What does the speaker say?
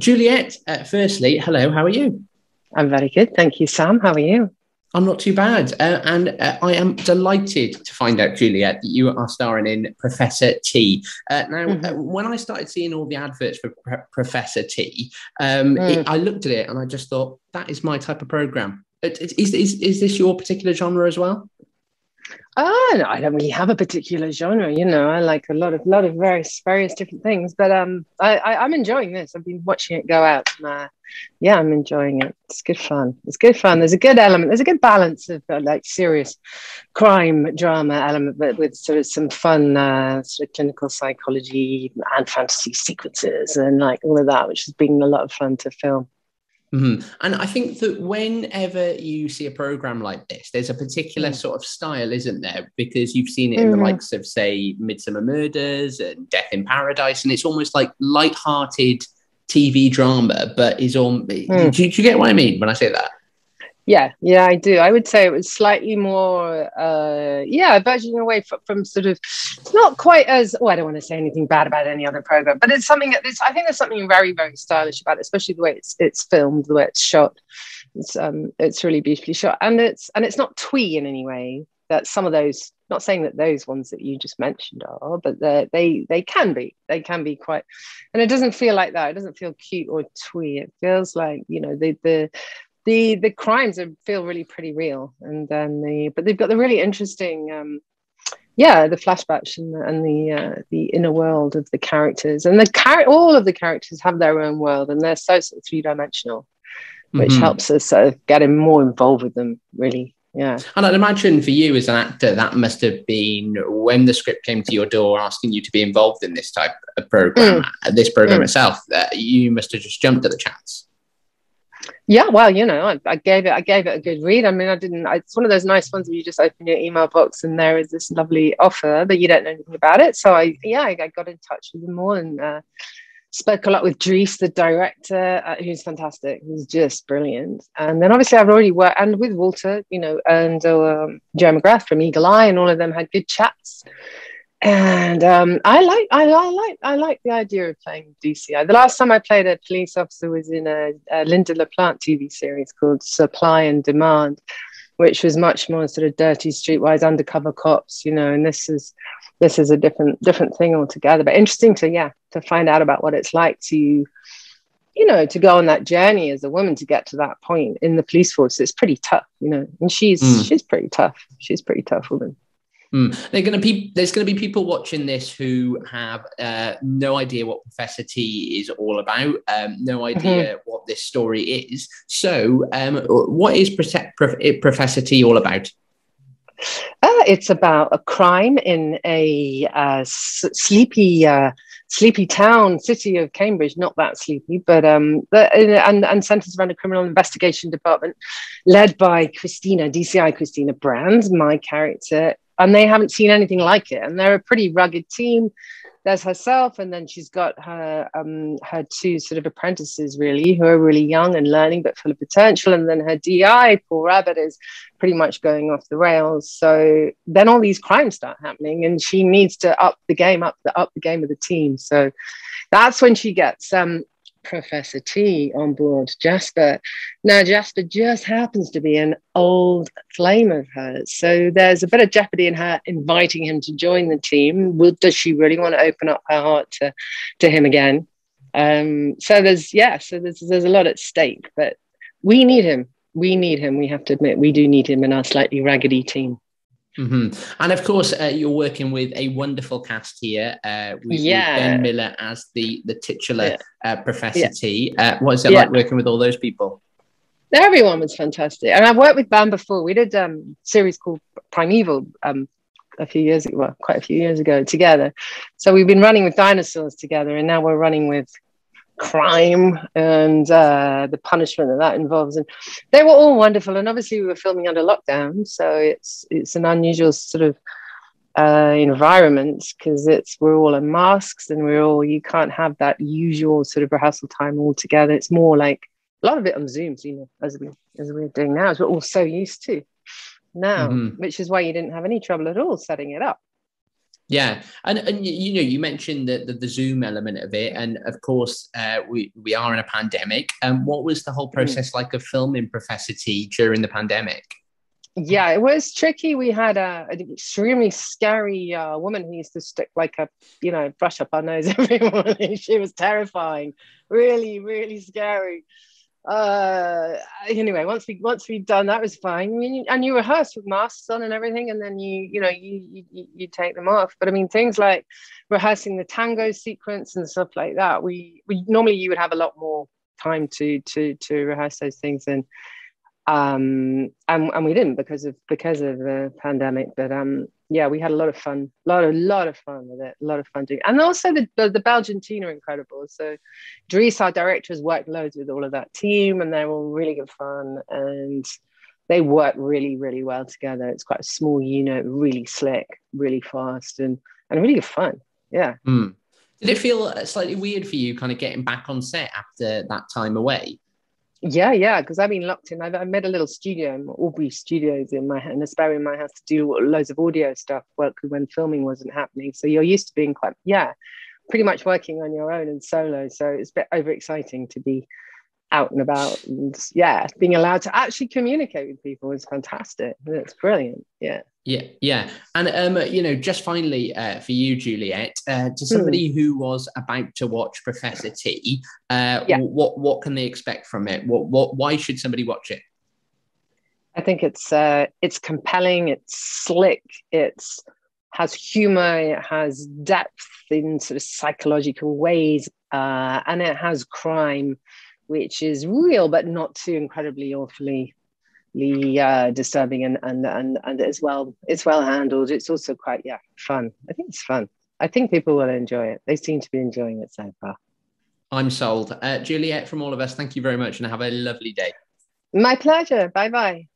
Juliet, uh, firstly, hello, how are you? I'm very good. Thank you, Sam. How are you? I'm not too bad. Uh, and uh, I am delighted to find out, Juliet, that you are starring in Professor T. Uh, now, uh, mm-hmm. when I started seeing all the adverts for P- Professor T, um, mm. it, I looked at it and I just thought, that is my type of program. Is, is, is this your particular genre as well? Oh, no, I don't really have a particular genre. You know, I like a lot of lot of various various different things. But um, I, I am enjoying this. I've been watching it go out. And, uh, yeah, I'm enjoying it. It's good fun. It's good fun. There's a good element. There's a good balance of uh, like serious crime drama element, but with sort of some fun uh, sort of clinical psychology and fantasy sequences and like all of that, which has been a lot of fun to film. Mm-hmm. And I think that whenever you see a program like this, there's a particular mm. sort of style, isn't there? Because you've seen it in mm-hmm. the likes of, say, Midsomer Murders and Death in Paradise, and it's almost like light-hearted TV drama, but is all. Mm. Do, do, you get what I mean when I say that? Yeah, yeah, I do. I would say it was slightly more, uh, yeah, verging away from, from sort of not quite as. Oh, I don't want to say anything bad about any other program, but it's something that it's, I think there's something very, very stylish about it, especially the way it's it's filmed, the way it's shot. It's um, it's really beautifully shot, and it's and it's not twee in any way. That some of those, not saying that those ones that you just mentioned are, but they they can be, they can be quite, and it doesn't feel like that. It doesn't feel cute or twee. It feels like you know the the the the crimes are, feel really pretty real, and then the but they've got the really interesting. Um, yeah, the flashbacks and the, and the uh, the inner world of the characters, and the char- all of the characters have their own world, and they're so, so three dimensional, which mm-hmm. helps us sort of get more involved with them. Really, yeah. And I'd imagine for you as an actor, that must have been when the script came to your door asking you to be involved in this type of program, mm. this program mm. itself. That you must have just jumped at the chance. Yeah, well, you know, I, I, gave it, I gave it a good read. I mean, I didn't. It's one of those nice ones where you just open your email box and there is this lovely offer, but you don't know anything about it. So I, yeah, I, I got in touch with them all and uh, spoke a lot with Dries, the director, uh, who's fantastic. He's just brilliant. And then obviously I've already worked and with Walter, you know, and um, Jo McGrath from Eagle Eye, and all of them had good chats and um, I like I, I, like I like the idea of playing DCI. The last time I played a police officer was in a, a Lynda La Plante TV series called Supply and Demand, which was much more sort of dirty streetwise undercover cops, you know. And this is this is a different different thing altogether. But interesting to yeah to find out about what it's like to you know to go on that journey as a woman to get to that point in the police force. It's pretty tough, you know. And she's mm. she's pretty tough. She's pretty tough woman. Mm. They're going to be there's going to be people watching this who have uh, no idea what Professor T is all about, um, no idea mm-hmm. what this story is. So, um, what is Professor T all about? Uh, it's about a crime in a uh, sleepy, uh, sleepy town, city of Cambridge. Not that sleepy, but um, the, and and centers around a criminal investigation department led by Christina, DCI Christina Brand. My character and they haven't seen anything like it. And they're a pretty rugged team. There's herself, and then she's got her um, her two sort of apprentices, really, who are really young and learning, but full of potential. And then her DI, Paul Rabbit, is pretty much going off the rails. So then all these crimes start happening, and she needs to up the game, up the up the game of the team. So that's when she gets um, Professor T on board Jasper. Now, Jasper just happens to be an old flame of hers. So there's a bit of jeopardy in her inviting him to join the team. Will, does she really want to open up her heart to, to him again? Um, so there's, yeah, so there's, there's a lot at stake, but we need him. We need him. We have to admit, we do need him in our slightly raggedy team. Mm-hmm. And of course, uh, you're working with a wonderful cast here. Uh, with, yeah. Ben Miller as the the titular yeah. uh, Professor yeah. T. Uh, what is it like working with all those people? Everyone was fantastic, and I've worked with Ben before. We did um, a series called Primeval um, a few years ago, well, quite a few years ago, together. So we've been running with dinosaurs together, and now we're running with crime and uh, the punishment that that involves. And they were all wonderful. And obviously, we were filming under lockdown, so it's it's an unusual sort of uh, environment because it's we're all in masks and we're all you can't have that usual sort of rehearsal time all together. It's more like a lot of it on Zooms, you know, as we as we're doing now, as we're all so used to now, mm-hmm. which is why you didn't have any trouble at all setting it up. Yeah, and and you know you mentioned the, the, the Zoom element of it, and of course uh, we we are in a pandemic. And um, what was the whole mm. process like of filming Professor T during the pandemic? Yeah, it was tricky. We had a, an extremely scary uh, woman who used to stick like a you know brush up our nose every morning. she was terrifying, really really scary uh anyway once we once we'd done that was fine. I mean, and you rehearse with masks on and everything and then you you know you, you you take them off. But i mean things like rehearsing the tango sequence and stuff like that we we normally you would have a lot more time to to to rehearse those things and um and, and we didn't because of because of the pandemic. But um yeah, we had a lot of fun, a lot, a lot of fun with it, a lot of fun doing, and also the the, the Belgian team are incredible. So, Dries, our director, has worked loads with all of that team, and they're all really good fun, and they work really, really well together. It's quite a small unit, really slick, really fast, and and really good fun. Yeah. Mm. Did it feel slightly weird for you, kind of getting back on set after that time away? Yeah, yeah, because I've been locked in. I've, I've made a little studio, Aubrey Studios, in my in a spare in my house to do loads of audio stuff. Work when filming wasn't happening, so you're used to being quite yeah, pretty much working on your own and solo. So it's a bit overexciting to be out and about and yeah being allowed to actually communicate with people is fantastic. It's brilliant. Yeah. Yeah yeah. And um you know just finally uh, for you juliet uh, to somebody mm. who was about to watch professor t uh, yeah. what what can they expect from it? What what why should somebody watch it? I think it's uh it's compelling it's slick it's has humor it has depth in sort of psychological ways uh, and it has crime which is real but not too incredibly awfully uh, disturbing and, and and and as well it's well handled. It's also quite yeah fun. I think it's fun. I think people will enjoy it. They seem to be enjoying it so far. I'm sold. Uh, juliet from all of us thank you very much and have a lovely day. My pleasure. Bye bye